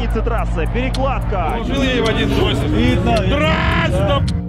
границы трассы. Перекладка. Положил ей в 1.8. Видно. Да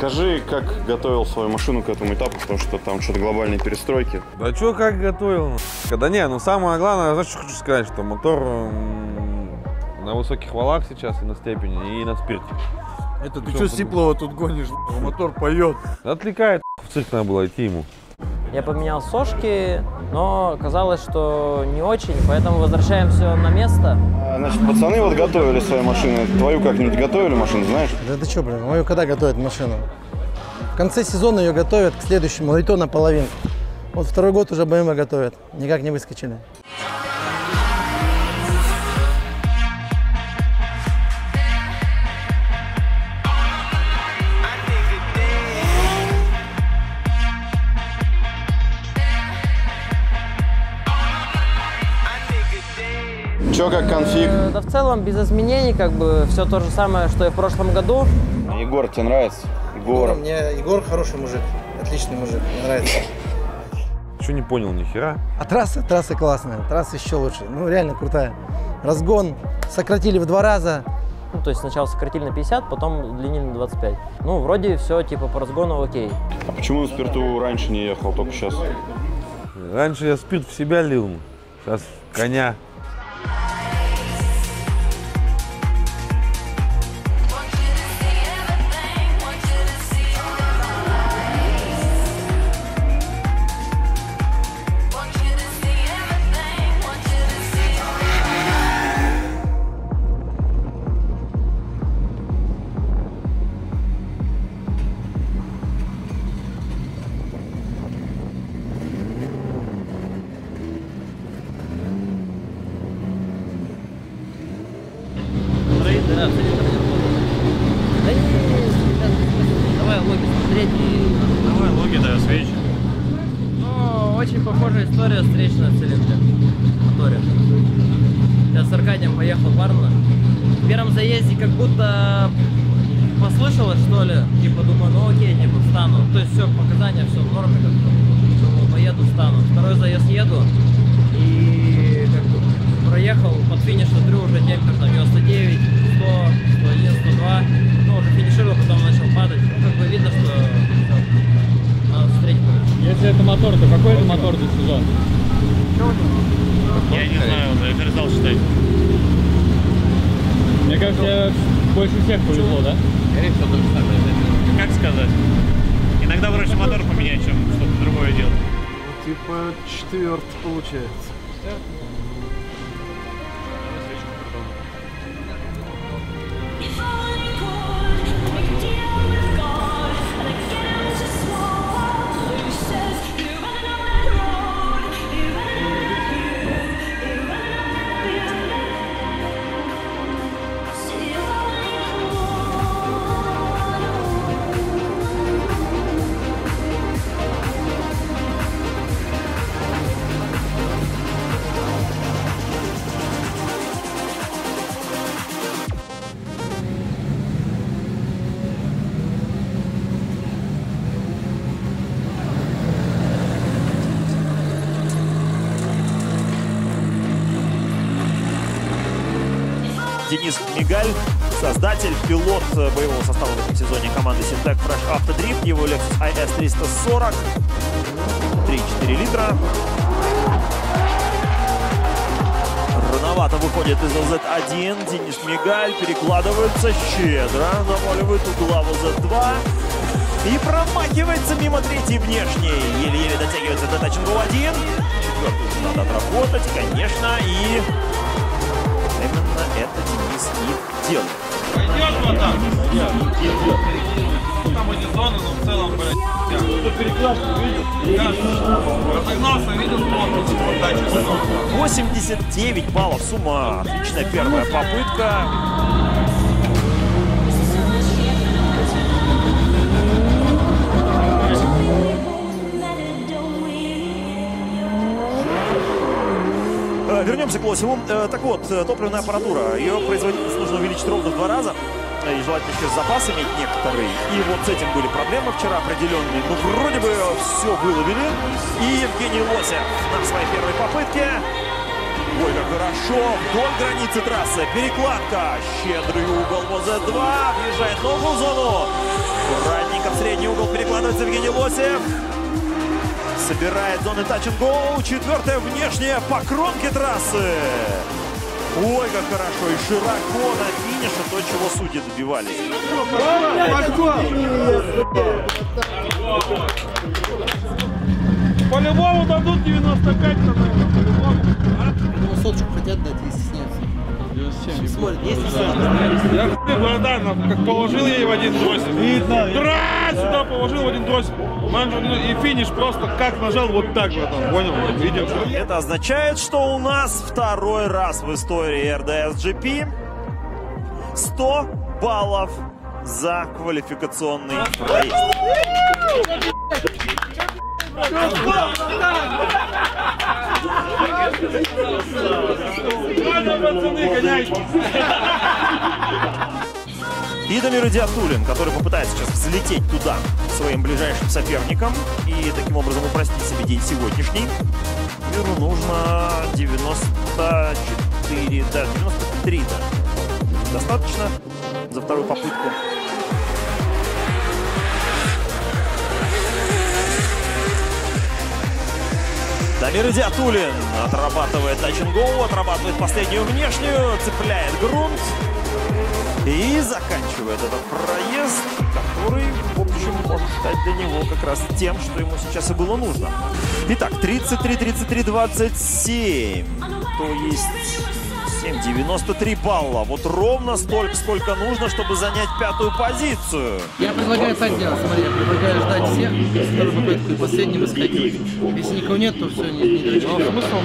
Скажи, как готовил свою машину к этому этапу, потому что там что-то глобальные перестройки. Да что, как готовил? Да не, ну самое главное, знаешь, что хочу сказать, что мотор на высоких валах сейчас и на степени, и на спирте. Это ты Чё, что Сиплова тут гонишь? Мотор поет. Отвлекает, в цирк надо было идти ему. Я поменял сошки, но казалось, что не очень, поэтому возвращаем все на место. А, Значит, пацаны вот готовили свои машины. Твою как-нибудь готовили машину, знаешь? Да ты что, блин, мою когда готовят машину? В конце сезона ее готовят к следующему, и то наполовину. Вот второй год уже БМВ готовят, никак не выскочили. Че, как конфиг? Э, Да в целом без изменений, как бы все то же самое, что и в прошлом году. Егор, тебе нравится? Егор. Мне Егор хороший мужик, отличный мужик, мне нравится. Еще не понял ни хера. А трасса, трасса классная, трасса еще лучше, ну реально крутая. Разгон сократили в два раза, Ну, то есть сначала сократили на 50, потом удлинили на 25. Ну, вроде все типа по разгону окей. А почему на спирту раньше не ехал, только сейчас? Раньше я спирт в себя лил, сейчас в коня. Заезде как будто послышалось, что ли. Типа думаю, ну окей, типа встану. То есть все, показания, все в норме как бы. Думаю, поеду, встану. Второй заезд еду. И как бы проехал под финиш, смотрю, уже темпер там 99, 100, 101, 102. Ну, уже финишировал, потом начал падать. Ну, как бы видно, что надо встретить. Если это мотор, то какой это мотор для сезона? Я не знаю, я перестал считать. Кажется, больше всех повезло, да? Как сказать? Иногда проще мотор поменять, чем что-то другое делать. Типа четвертый получается. Денис Мигаль, создатель, пилот э, боевого состава в этом сезоне команды Синтек Fresh Drift, его Lexus IS 340, 3,4 литра. Рановато выходит из ЛЗ-1. Денис Мигаль перекладывается щедро. Намоливает угла в ЛЗ-2. И промахивается мимо третьей внешней. Еле-еле дотягивается до Тачингу 1. Четвертую надо отработать, конечно. И именно это Денис и делает. Пойдет вот так? Там эти зоны, но в целом, блядь, Кто перекладку видел? Разогнался, видел плотность подачи 89 баллов сумма. Отличная первая попытка. К Лосеву. Э, Так вот, э, топливная аппаратура. Ее производительность нужно увеличить ровно в два раза. Э, И желательно еще запас иметь некоторые. И вот с этим были проблемы вчера определенные. Ну, вроде бы все выловили. И Евгений Лосев на своей первой попытке. Ой, как хорошо. Вдоль границы трассы. Перекладка. Щедрый угол ВЗ-2. Въезжает в новую зону. Аккуратненько в средний угол перекладывается Евгений Лосев. Собирает зоны touch and go. Четвертая внешняя по кромке трассы. Ой, как хорошо. И широко на финише то, чего судьи добивались. По-любому дадут 95 по-любому. Ну, соточку хотят дать, если снятся. Смотрят, есть Я хуй, борода, как положил ей в один дроссель. Видно. Тра, сюда положил в один дроссель. Менеджер, ну, И финиш просто как нажал, вот так, братан. Понял? Видел? Это означает, что у нас второй раз в истории РДС GP 100 баллов за квалификационный проезд. И Дамир Диатулин, который попытается сейчас взлететь туда своим ближайшим соперникам и таким образом упростить себе день сегодняшний. Миру нужно 94, да, 93, да. Достаточно за вторую попытку. Дамир Диатулин отрабатывает go, отрабатывает последнюю внешнюю, цепляет грунт. И заканчивает этот проезд, который, в общем, может стать для него как раз тем, что ему сейчас и было нужно. Итак, 33-33-27, то есть 7, 93 балла. Вот ровно столько, сколько нужно, чтобы занять пятую позицию. Я предлагаю так делать, смотри, я предлагаю ждать всех, вторую попытку и последним исходить. Если никого нет, то все, не, не дрочи.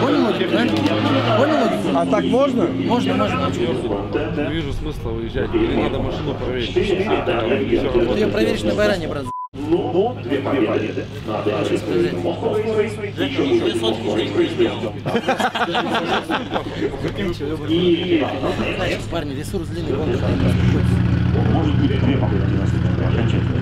Понял логику, да? Понял логику? А так можно? Можно, можно. Не вижу смысла уезжать. Или надо машину проверить. Ты ее проверишь на байране, брат. Ну, две победы. Сейчас проверять. Знаешь, парни, ресурс длинный, успокойтесь. Может быть, две победы. Наступят окончательно.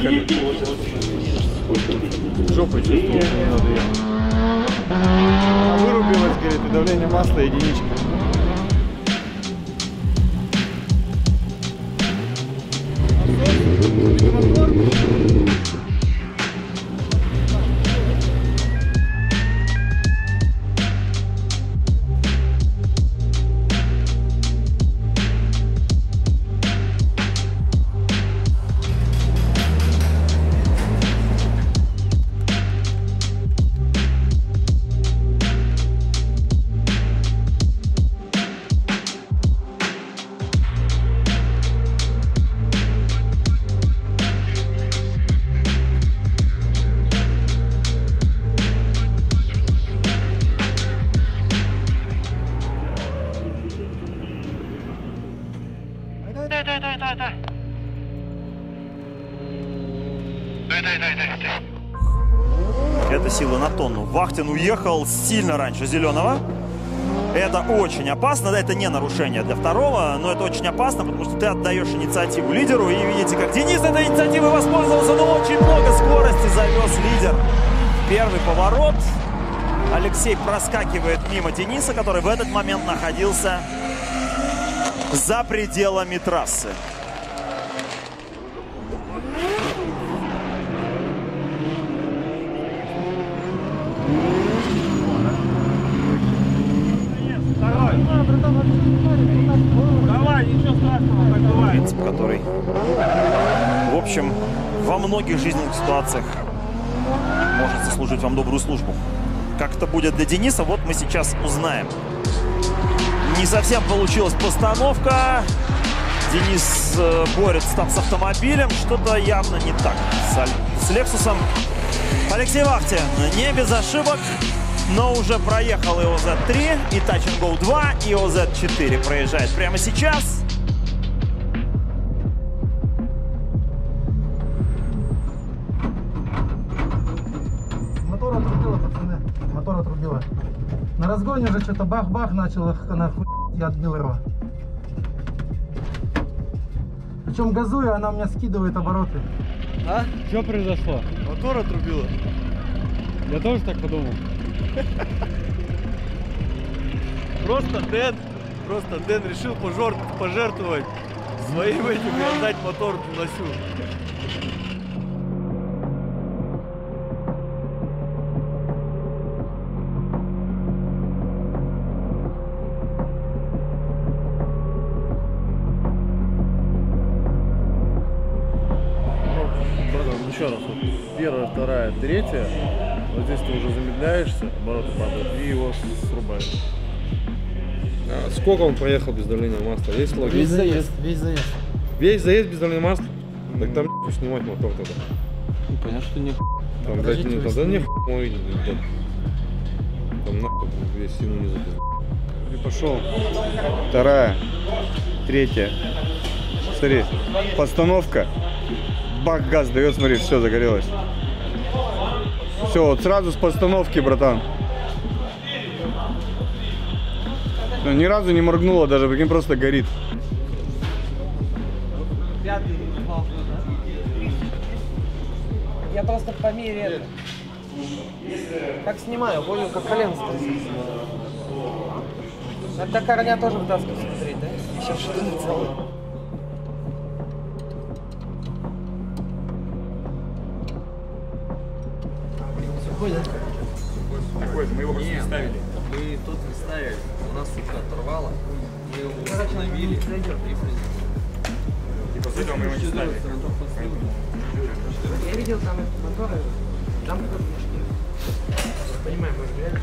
Приехали. Жопой чувствую, что не надо ехать. А Вырубилось, говорит, и давление масла единичка. Вахтин уехал сильно раньше зеленого. Это очень опасно, да, это не нарушение для второго, но это очень опасно, потому что ты отдаешь инициативу лидеру, и видите, как Денис этой инициативой воспользовался, но очень много скорости завез лидер. Первый поворот, Алексей проскакивает мимо Дениса, который в этот момент находился за пределами трассы. Давай, ничего страшного, так бывает. принцип, который, в общем, во многих жизненных ситуациях может сослужить вам добрую службу. Как это будет для Дениса, вот мы сейчас узнаем. Не совсем получилась постановка. Денис э, борется там с автомобилем. Что-то явно не так с, с Лексусом. Алексей Вахтин не без ошибок, но уже проехал и ОЗ-3, и Touch Go 2, и ОЗ-4 проезжает прямо сейчас. На разгоне уже что-то бах-бах начал их нахуй. Я отбил его. Причем газую, она у меня скидывает обороты. Что произошло? Мотор отрубило. Я тоже так подумал. Просто Дэн, просто Дэн решил пожер- пожертвовать своим этим и отдать мотор Лосю. Братан, первая, вторая, третья. Вот здесь ты уже замедляешься, обороты падают, и его срубаешь. А сколько он проехал без давления масла? Есть логика? Весь заезд, весь заезд. Весь заезд без давления масла? Так там нахуй снимать мотор тогда. Понятно, что не Там, блядь, не, там, да не мой видно, блядь. Там нахуй весь сильно не запиздил. И пошел. Вторая, третья. Смотри, подстановка. Бак газ дает, смотри, все загорелось. Все, вот сразу с подстановки, братан. Ну, ни разу не моргнуло даже, прикинь, просто горит. Я просто по мере. Как снимаю, понял, как колен. Надо корня тоже вытаскивать смотреть, да? Сейчас что-то целое. Сухой, да? Мы его просто не ставили. Мы тут не ставили. У нас, сука, оторвало. Мы его установили. И, Типа, с этого мы его не ставили. Я видел там эти моторы, там кто-то не Понимаю, может, реально?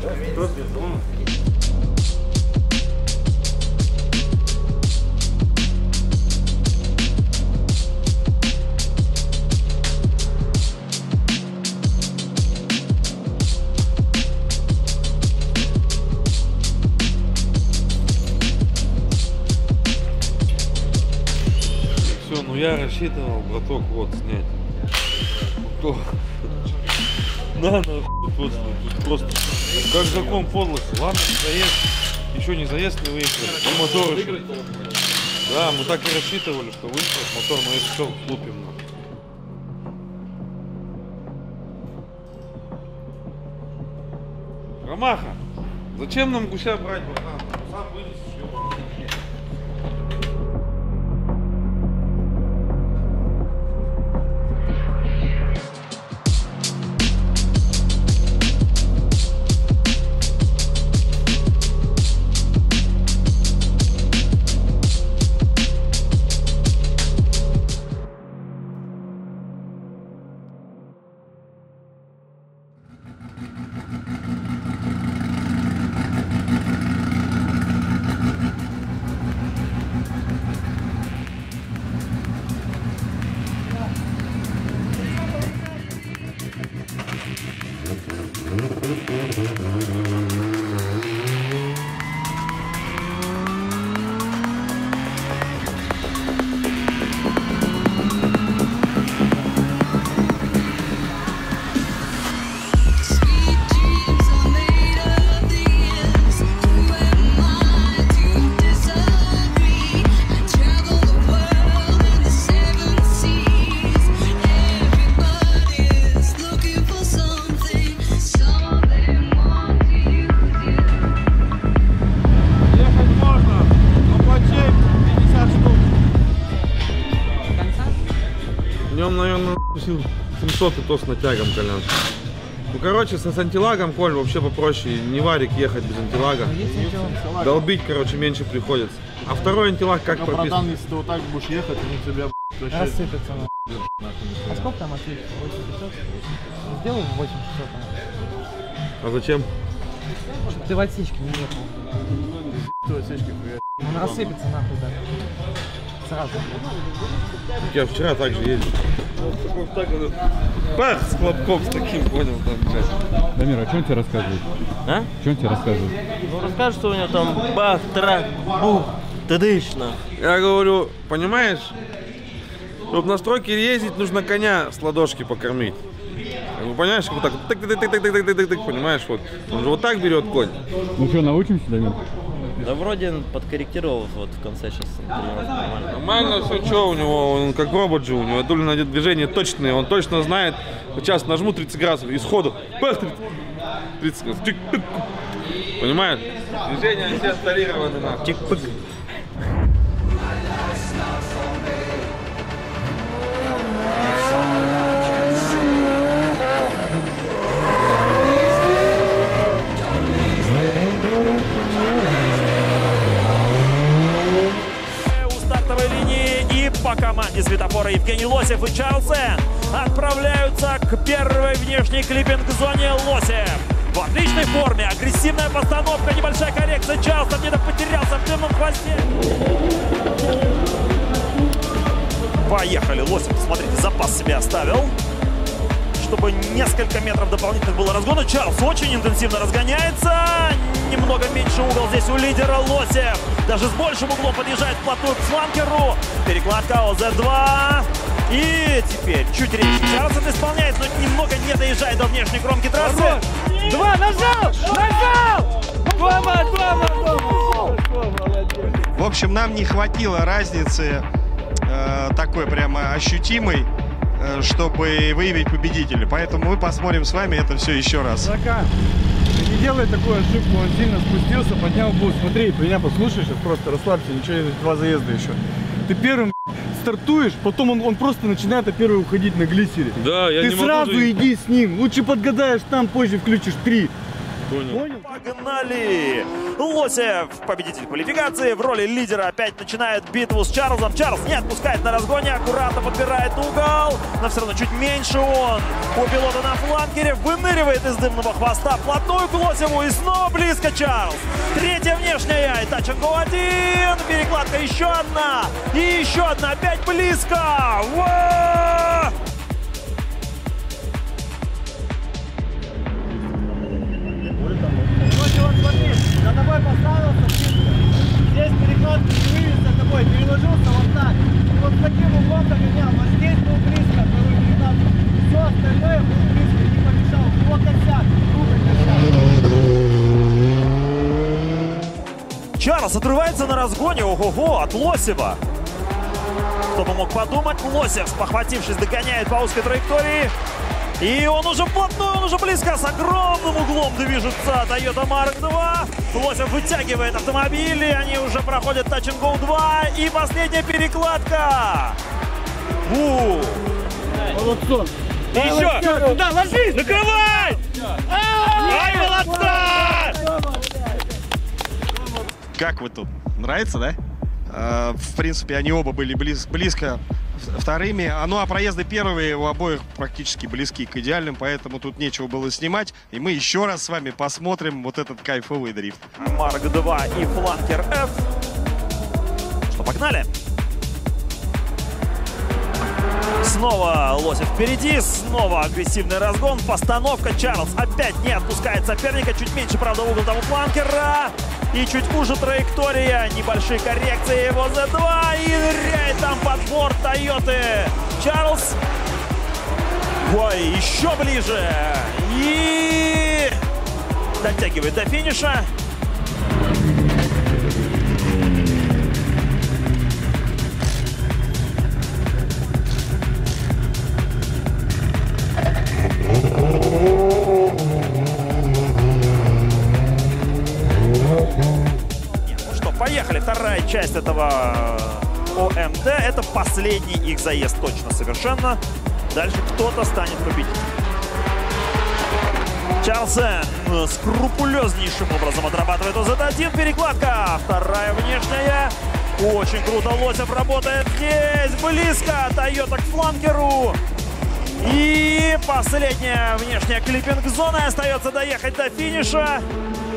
Все, ну я рассчитывал, браток, вот, снять. Кто? На, нахуй, просто, просто, как закон подлости. Ладно, заезд, еще не заезд не выехали, и мотор еще. Да, мы так и рассчитывали, что выиграет мотор, но все, лупим. Ромаха, зачем нам гуся брать, братан? Сам вынесешь, ёбаный. 700 и то с натягом, Колян. Ну, короче, с, с антилагом, Коль, вообще попроще. Не варик ехать без антилага. Долбить, короче, меньше приходится. А второй антилаг как Ну, прописан? братан, если ты вот так будешь ехать, они тебя вообще... Рассыпется на. нахуй не А сколько там ответить? 8600? Сделай 8600. А зачем? Чтобы ты в отсечке не ехал. Ты отсечки хуя. Он рассыпется нахуй так. Сразу. Так Я вчера также ездил. Вот так. Бах, с хлопком, с таким, понял, там, блядь. Дамир, а что он тебе рассказывает? А? Что он тебе рассказывает? Ну расскажешь, что у него там бах, трак, бух, тыдышно. Я говорю, понимаешь, чтобы на стройке ездить, нужно коня с ладошки покормить. Ну, понимаешь, как вот так, тык тык тык тык тык тык тык тык понимаешь, вот. Он же вот так берет конь. Ну что, научимся, Дамир? Да вроде подкорректировал вот в конце сейчас нормально. Все, что у него, он как робот же, у него дульное движение точное, он точно знает, сейчас нажму 30 градусов и сходу, бах, 30, 30 градусов, понимаешь? Движения все столированы нахуй. По команде светофора Евгений Лосев и Чарльз отправляются к первой внешней клиппинг-зоне Лосев. В отличной форме, агрессивная постановка, небольшая коррекция. Чарльз там где-то потерялся в дымном хвосте. Поехали, Лосев, смотрите, запас себе оставил. Чтобы несколько метров дополнительных было разгона. Чарльз очень интенсивно разгоняется. Немного меньше угол здесь у лидера Лосев. Даже с большим углом подъезжает вплотную к фланкеру. Перекладка ОЗ-2. И теперь чуть реже. Чарльз это исполняет, но немного не доезжает до внешней кромки трассы. Два, нажал! Нажал! Дома, дома! В общем, нам не хватило разницы э, такой прямо ощутимой, чтобы выявить победителя. Поэтому мы посмотрим с вами это все еще раз. Зака, ты не делай такую ошибку, он сильно спустился, поднял бус. Смотри, меня послушай сейчас, просто расслабься, ничего, два заезда еще. Ты первым стартуешь, потом он, он просто начинает, а первый уходить на глиссере. Да, я Ты не могу сразу же- иди с ним, лучше подгадаешь там, позже включишь три. Понял. Погнали! Лосев, победитель квалификации, в роли лидера опять начинает битву с Чарльзом. Чарльз не отпускает на разгоне, аккуратно подбирает угол, но все равно чуть меньше он. У пилота на фланкере выныривает из дымного хвоста вплотную к Лосеву и снова близко Чарльз. Третья внешняя, и тачанго один, перекладка еще одна, и еще одна, опять близко. Во! Отрывается на разгоне, ого-го, от Лосева. Кто бы мог подумать, Лосев, похватившись, догоняет по узкой траектории. И он уже вплотную, он уже близко, с огромным углом движется Toyota Mark 2. Лосев вытягивает автомобиль, и они уже проходят Touch and Go 2. И последняя перекладка. У. Молодцом. И еще. Туда, ложись! Накрывай! Как вы тут? Нравится, да? Э, В принципе, они оба были близ- близко вторыми. А, Ну а проезды первые у обоих практически близки к идеальным, поэтому тут нечего было снимать. И мы еще раз с вами посмотрим вот этот кайфовый дрифт. Марк 2 и фланкер F. Что, погнали? Снова Лосев впереди, снова агрессивный разгон, постановка. Чарльз опять не отпускает соперника, чуть меньше, правда, угол у фланкера. И чуть уже траектория, небольшие коррекции его за 2 и ныряет там под борт Тойоты. Чарльз. Ой, еще ближе. И дотягивает до финиша. Поехали. Вторая часть этого ОМТ. Это последний их заезд точно совершенно. Дальше кто-то станет победителем. Чарльсен скрупулезнейшим образом отрабатывает ОЗ-1. Перекладка. Вторая внешняя. Очень круто. Лосев работает здесь. Близко. Тойота к фланкеру. И последняя внешняя клиппинг-зона. Остается доехать до финиша.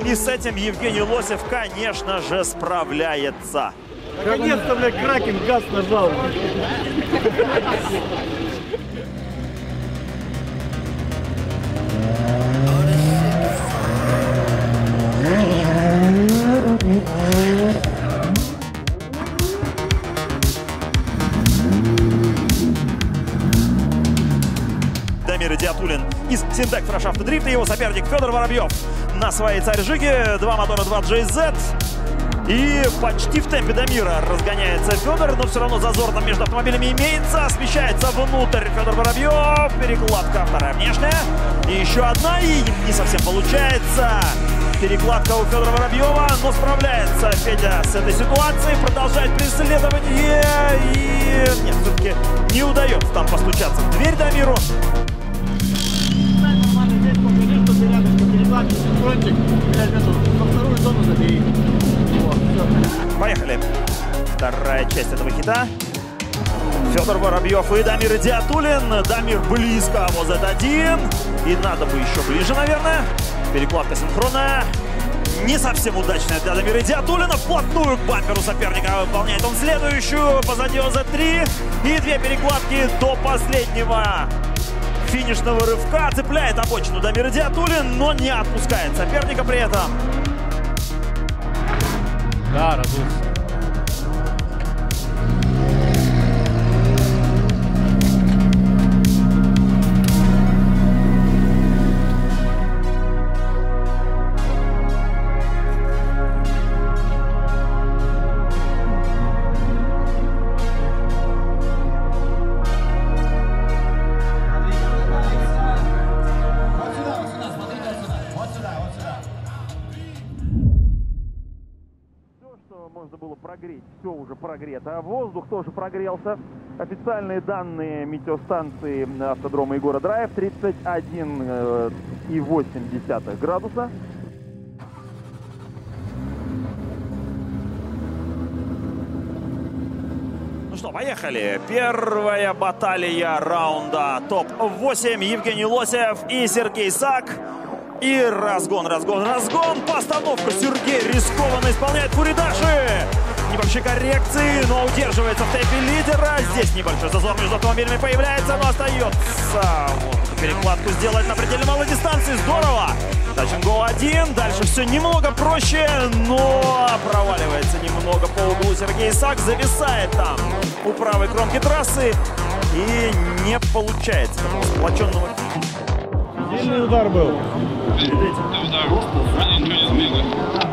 И с этим Евгений Лосев, конечно же, справляется. Наконец-то, блядь, Кракен газ нажал. Дамир Идиатулин из Синдек Фреш Автодрифт и его соперник Федор Воробьев на своей царь Жиге. Два мотора 2 JZ. И почти в темпе Дамира разгоняется Федор, но все равно зазор там между автомобилями имеется. Смещается внутрь Федор Воробьев. Перекладка вторая внешняя. И еще одна, и не совсем получается. Перекладка у Федора Воробьева, но справляется Федя с этой ситуацией. Продолжает преследование. И нет, все-таки не удается там постучаться в дверь Дамиру. Синхрончик, блядь, эту, во вторую зону забей. Вот, все. Поехали. Вторая часть этого хита. Федор Воробьев и Дамир Идиатулин. Дамир близко, а вот это один. И надо бы еще ближе, наверное. Перекладка синхронная. Не совсем удачная для Дамира Идиатулина. Вплотную к бамперу соперника выполняет он следующую. Позади ОЗ-3. И две перекладки до последнего финишного рывка. Цепляет обочину Дамир Идиатулин, но не отпускает соперника при этом. Да, разулся. Уже прогрето. Воздух тоже прогрелся. Официальные данные метеостанции автодрома Егора Драйв 31,8 градуса. Ну что, поехали. Первая баталия раунда топ-8. Евгений Лосев и Сергей Сак. И разгон, разгон, разгон. Постановка Сергей рискованно исполняет Фуридаши. Небольшие коррекции, но удерживается в темпе лидера. Здесь небольшой зазор между автомобилями появляется, но остается. Вот перекладку сделать на предельно малой дистанции. Здорово. Тачинго один. Дальше все немного проще, но проваливается немного по углу Сергей Сак. Зависает там у правой кромки трассы. И не получается такого сплоченного Сильный удар был. Сюда подъехал, понял? Не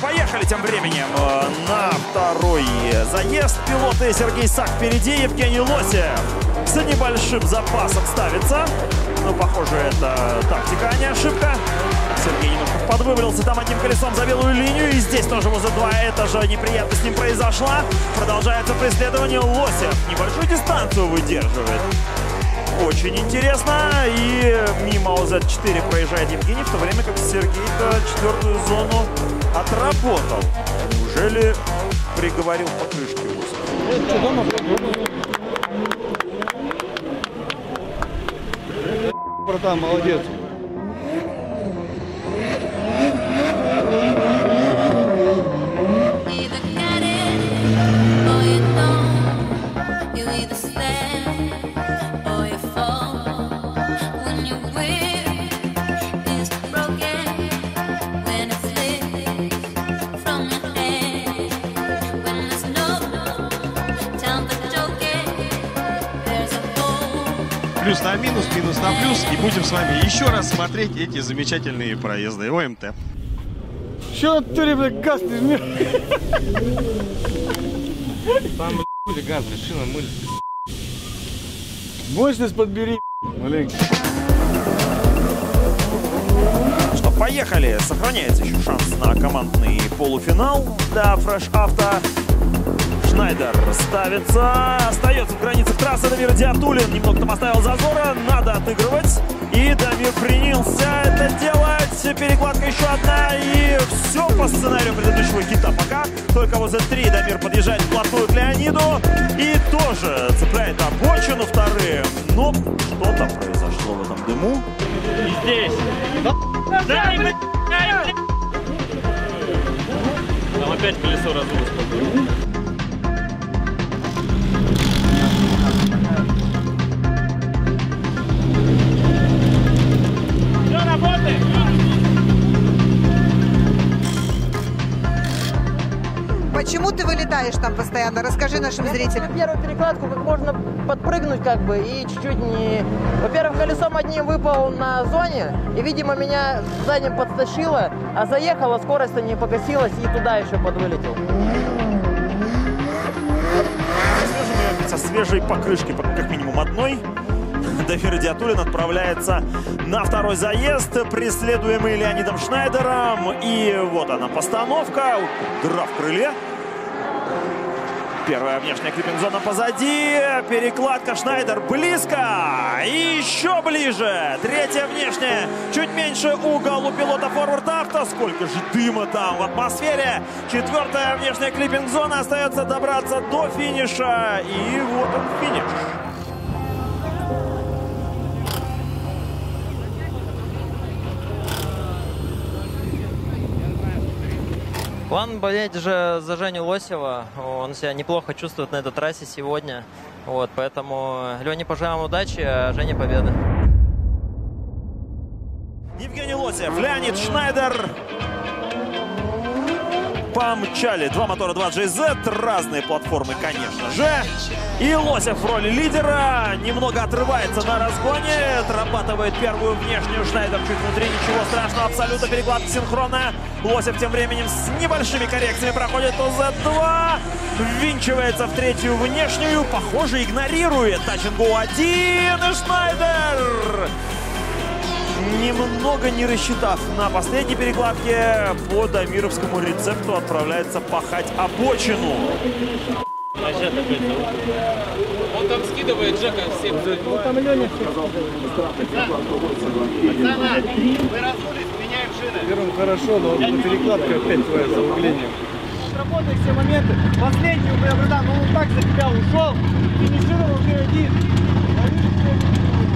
Поехали тем временем э, на второй заезд. Пилоты Сергей Сак впереди, Евгений Лосев с небольшим запасом ставится. Ну, похоже, это тактика, а не ошибка. Сергей немножко подвывалился там одним колесом за белую линию. И здесь тоже возле два этажа неприятность с ним произошла. Продолжается преследование. Лосев небольшую дистанцию выдерживает. Очень интересно. И мимо ОЗ-4 проезжает Евгений, в то время как Сергей-то четвертую зону отработал. Неужели приговорил по крышке Лосев? Братан, молодец. На плюс. И будем с вами еще раз смотреть эти замечательные проезды ОМТ. Че на туре, блядь, газ не жмешь? Там, блядь, хулиган, шина мыль. Мощность подбери, маленько. Что, поехали. Сохраняется еще шанс на командный полуфинал для Fresh Авто. Шнайдер ставится, остается в границах трассы. Дамир Диатулин немного там оставил зазора. Надо отыгрывать. И Дамир принялся это делать. Перекладка еще одна. И все по сценарию предыдущего хита. Пока только возле 3 Дамир подъезжает вплотную к Леониду. И тоже цепляет обочину вторым. Но что-то произошло в этом дыму. Здесь. Дай, блядь. Там опять колесо разулось. Работает. Почему ты вылетаешь там постоянно? Расскажи нашим зрителям. Первую перекладку как можно подпрыгнуть как бы и чуть-чуть не... Во-первых, колесом одним выпал на зоне, и, видимо, меня задним подстащило, а заехала, скорость-то не погасилась, и туда еще подвылетел. со свежей покрышкой, как минимум одной. Давир Диатулин отправляется на второй заезд, преследуемый Леонидом Шнайдером. И вот она постановка. Дыра в крыле. Первая внешняя клиппинг-зона позади. Перекладка Шнайдер близко. И еще ближе. Третья внешняя. Чуть меньше угол у пилота Forward Авто. Сколько же дыма там в атмосфере. Четвертая внешняя клиппинг-зона. Остается добраться до финиша. И вот он финиш. План болеть же за Женю Лосева. Он себя неплохо чувствует на этой трассе сегодня. Вот, поэтому Лене пожелаем удачи, а Жене победы. Евгений Лосев, Леонид Шнайдер. Помчали. Два мотора 2 GZ. Разные платформы, конечно же. И Лосев в роли лидера. Немного отрывается на разгоне. Отрабатывает первую внешнюю. Шнайдер чуть внутри. Ничего страшного. Абсолютно перекладка синхронная. Лосев тем временем с небольшими коррекциями проходит ОЗ-2. Ввинчивается в третью внешнюю. Похоже, игнорирует. Тачингу 1. И Шнайдер немного не рассчитав на последней перекладке по Дамировскому рецепту отправляется пахать обочину. Он там скидывает Джека всем. Ну там Леня вы разулись, меняем шины. Первым хорошо, но перекладке опять твое замыгление. Работай все моменты. Последний у меня, братан, ну он так за тебя ушел. Финишировал ты один.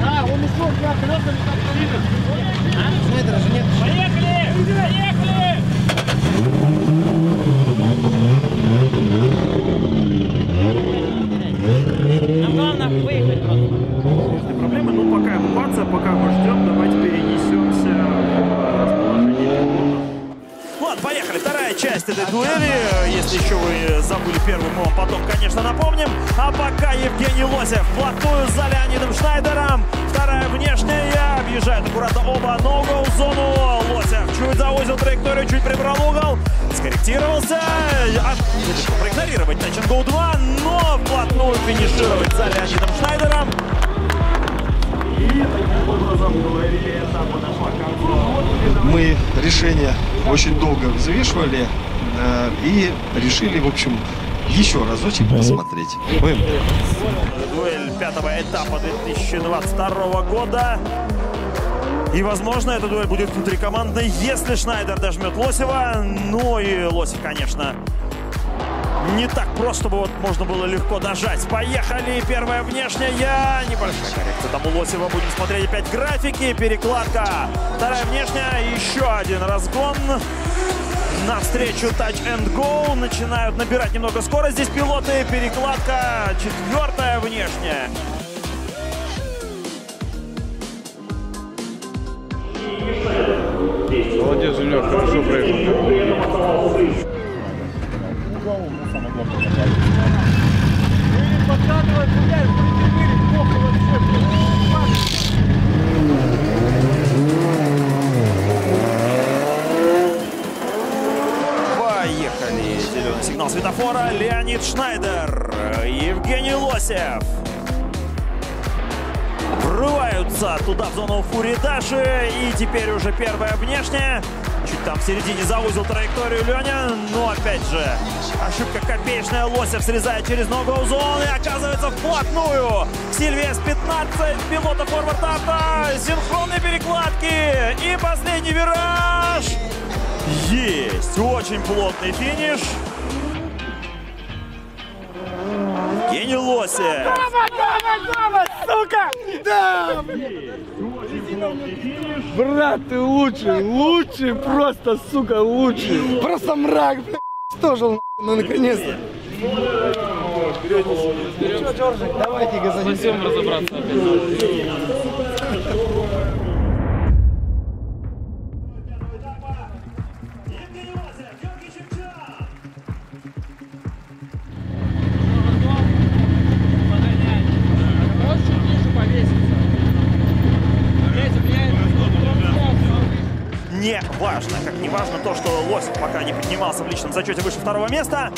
Да, он ушел, я колесами так видно. Шнайдера же нет. Поехали! Поехали! Нам главное выехать просто. Проблемы, ну пока эвакуация, пока мы ждем, давайте перенесемся Ладно, поехали. Вторая часть этой дуэли. Если еще вы забыли первый, мы вам потом, конечно, напомним. А пока Евгений Лосев вплотную за Леонидом Шнайдером. Вторая внешняя. Объезжает аккуратно оба ноугол зону. Лосев чуть завозил траекторию, чуть прибрал угол. Скорректировался. А, проигнорировать Go 2, но вплотную финишировать за Леонидом Шнайдером. Мы решение очень долго взвешивали э, и решили, в общем, еще разочек посмотреть. Будем? Дуэль пятого этапа 2022 года. И, возможно, эта дуэль будет внутрикомандной, если Шнайдер дожмет Лосева. Ну и Лосев, конечно, не так просто, чтобы вот можно было легко дожать. Поехали! Первая внешняя. Небольшая коррекция там у Лосева. Будем смотреть опять графики. Перекладка. Вторая внешняя. Еще один разгон. Навстречу Touch and Go. Начинают набирать немного скорость здесь пилоты. Перекладка. Четвертая внешняя. Молодец, Женек, хорошо проехал. Подкатывает, блядь, притемили, плохо вообще, блядь. Поехали. Зеленый сигнал светофора. Леонид Шнайдер. Евгений Лосев. Врываются туда в зону фури Даши. И теперь уже первая внешняя. Чуть там в середине заузил траекторию Леня. Но опять же, ошибка копеечная. Лосев срезает через ногу зоны. И оказывается вплотную. Сильвес 15. Пилота форвард авто. Синхронные перекладки. И последний вираж. Есть. Очень плотный финиш. Евгений Лосев. сука! Да! Брат, ты лучший, лучший, просто, сука, лучший. Просто мрак, блядь, что же он, ну, наконец-то. Давайте газанем. Совсем разобраться важно, как не важно то, что Лосев пока не поднимался в личном зачете выше второго места.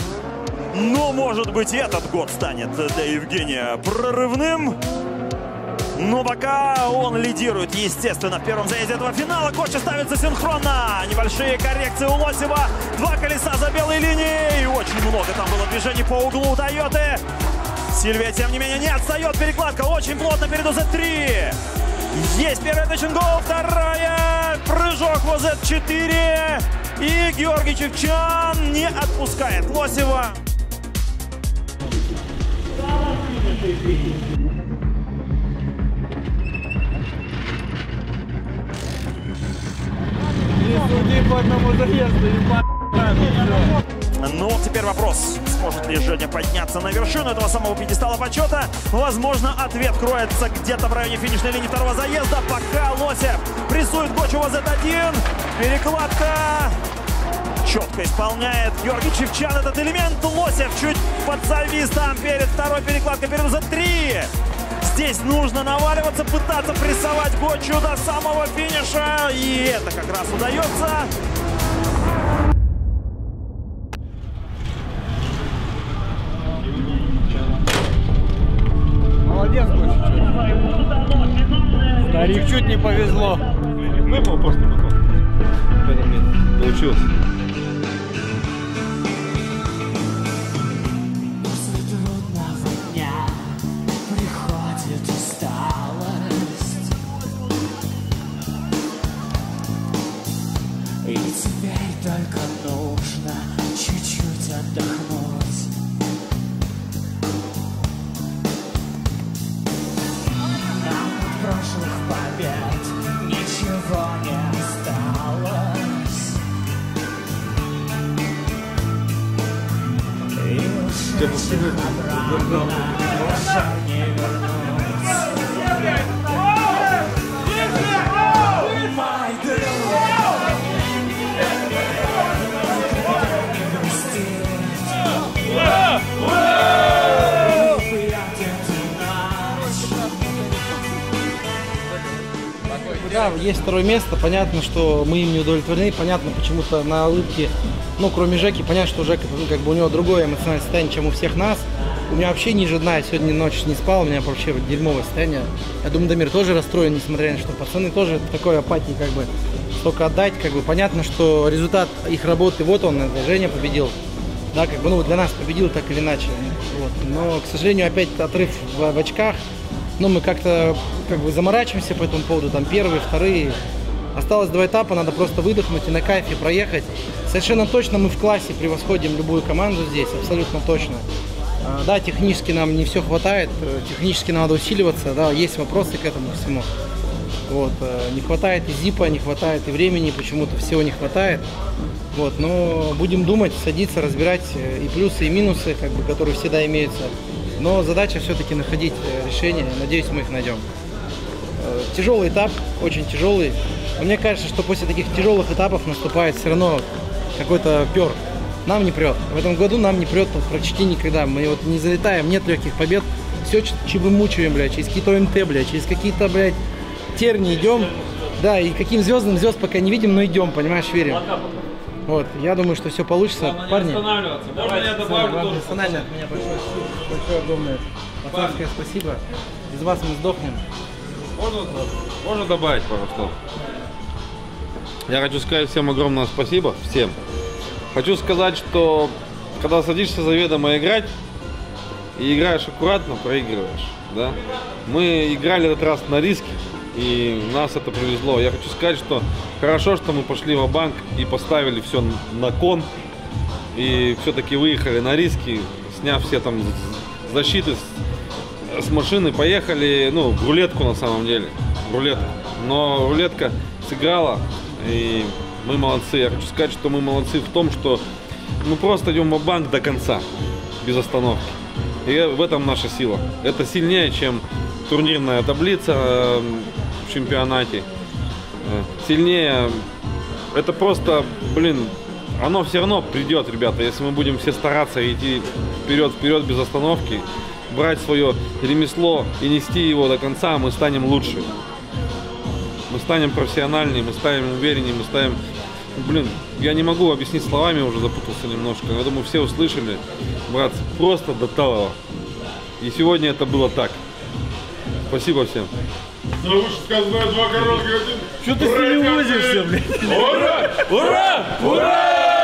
Но, может быть, этот год станет для Евгения прорывным. Но пока он лидирует, естественно, в первом заезде этого финала. Коча ставится синхронно. Небольшие коррекции у Лосева. Два колеса за белой линией. И очень много там было движений по углу у Тойоты. Сильвия, тем не менее, не отстает. Перекладка очень плотно перед УЗ-3. Есть первая тачингол, вторая. Прыжок в УЗ-4. И Георгий Чевчан не отпускает Лосева. Не суди по одному заезду, ебать. Ну, теперь вопрос, сможет ли Женя подняться на вершину этого самого пьедестала почета. Возможно, ответ кроется где-то в районе финишной линии второго заезда. Пока Лосев прессует Гочу Z1. Перекладка четко исполняет Георгий Чевчан этот элемент. Лосев чуть подзавис там перед второй перекладкой перед Z3. Здесь нужно наваливаться, пытаться прессовать Гочу до самого финиша. И это как раз удается. Повезло. Уж обратно уже не есть второе место. Понятно, что мы им не удовлетворены. Понятно, почему-то на улыбке, ну, кроме Жеки, понятно, что Жека, ну, как бы у него другое эмоциональное состояние, чем у всех нас. У меня вообще ниже дна, я сегодня ночь не спал, у меня вообще дерьмовое состояние. Я думаю, Дамир тоже расстроен, несмотря на что пацаны тоже такой апатии, как бы, столько отдать, как бы, понятно, что результат их работы, вот он, это Женя победил. Да, как бы, ну, для нас победил так или иначе. Вот. Но, к сожалению, опять отрыв в, в очках. Но мы как-то как бы заморачиваемся по этому поводу, там первые, вторые. Осталось два этапа, надо просто выдохнуть и на кайфе проехать. Совершенно точно мы в классе превосходим любую команду здесь, абсолютно точно. А, Да, технически нам не все хватает, э, технически надо усиливаться, да, есть вопросы к этому всему. Вот, э, не хватает и зипа, не хватает и времени, почему-то всего не хватает. Вот, но будем думать, садиться, разбирать э, и плюсы, и минусы, как бы, которые всегда имеются. Но задача все-таки находить решения, надеюсь, мы их найдем. Тяжелый этап, очень тяжелый. Но мне кажется, что после таких тяжелых этапов наступает все равно какой-то пер. Нам не прет. В этом году нам не прет почти никогда. Мы вот не залетаем, нет легких побед. Все чебымучиваем, блядь, через какие-то МТ, блядь, через какие-то, блядь, терни идем. Да, и каким звездам звезд пока не видим, но идем, понимаешь, верим. Вот, я думаю, что все получится. Не Парни, останавливаться. Можно я добавлю вам тоже? персонально от меня большое, большое огромное пацанское спасибо. Без вас мы сдохнем. Можно, можно добавить пару слов? Я хочу сказать всем огромное спасибо, всем. Хочу сказать, что когда садишься заведомо играть, и играешь аккуратно, проигрываешь. Да? Мы играли этот раз на риски, и нас это привезло. Я хочу сказать, что хорошо, что мы пошли в банк и поставили все на кон, и все-таки выехали на риски, сняв все там защиты с, машины, поехали, ну, в рулетку на самом деле, в рулетку. Но рулетка сыграла, и мы молодцы. Я хочу сказать, что мы молодцы в том, что мы просто идем в банк до конца, без остановки. И в этом наша сила. Это сильнее, чем турнирная таблица э, в чемпионате. Э, Сильнее. Это просто, блин, оно все равно придет, ребята, если мы будем все стараться идти вперед, вперед без остановки, брать свое ремесло и нести его до конца, мы станем лучше. Мы станем профессиональнее, мы станем увереннее, мы станем... Блин, я не могу объяснить словами, уже запутался немножко. но Я думаю, все услышали. Брат, просто до талого. И сегодня это было так. Спасибо всем. За вышесказанное два коротких один. Что ты с ними возишься, блядь? Ура! Ура! Ура!